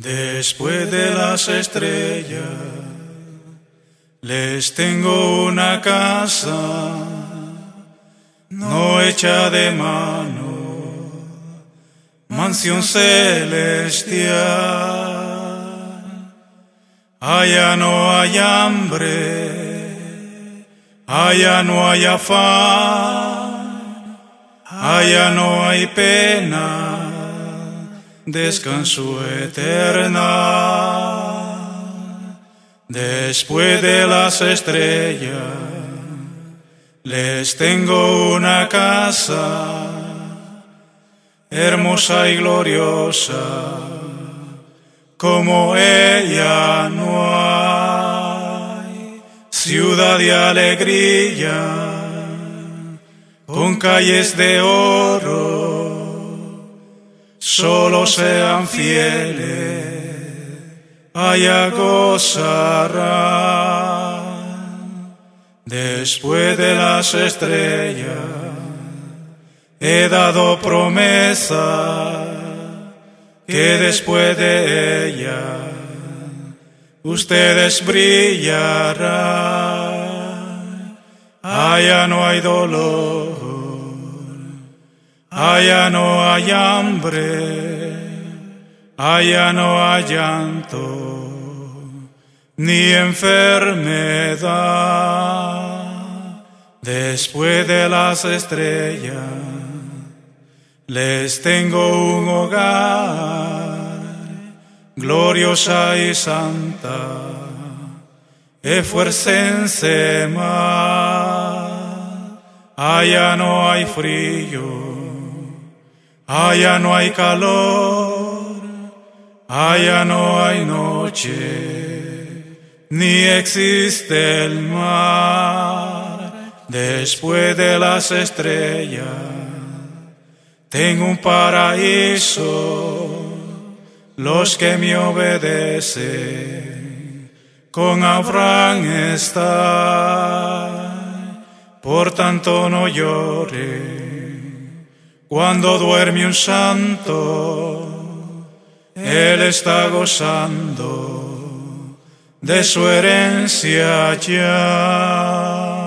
Después de las estrellas, les tengo una casa, no hecha de mano, mansión celestial. Allá no hay hambre, allá no hay afán, allá no hay pena descanso eterna. Después de las estrellas, les tengo una casa hermosa y gloriosa, como ella no hay. Ciudad de alegría, con calles de oro solo sean fieles, allá gozarán. Después de las estrellas he dado promesa que después de ella ustedes brillarán. Allá no hay dolor allá no hay hambre, allá no hay llanto, ni enfermedad. Después de las estrellas, les tengo un hogar, gloriosa y santa, esfuercense más, allá no hay frío Allá no hay calor, allá no hay noche, ni existe el mar. Después de las estrellas, tengo un paraíso. Los que me obedecen, con Abraham está. Por tanto no llore cuando duerme un santo, Él está gozando de su herencia ya.